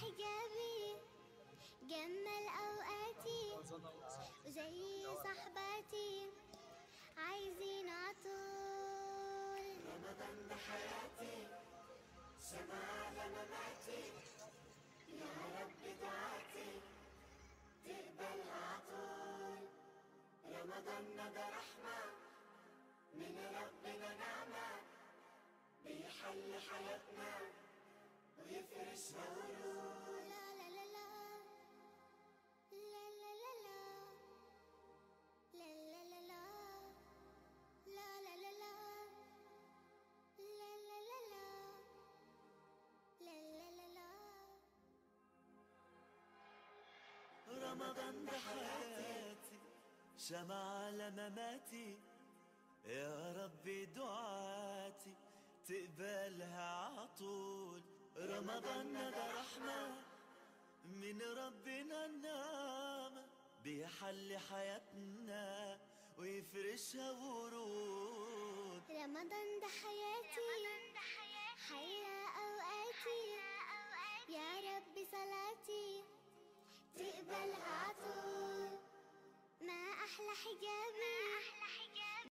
I guess. رمضان ده حياتي شمع على مماتي. يا ربي دعاتي تقبلها عطول رمضان ده رحمة من ربنا النعمة بيحل حياتنا ويفرشها ورود. رمضان I get it.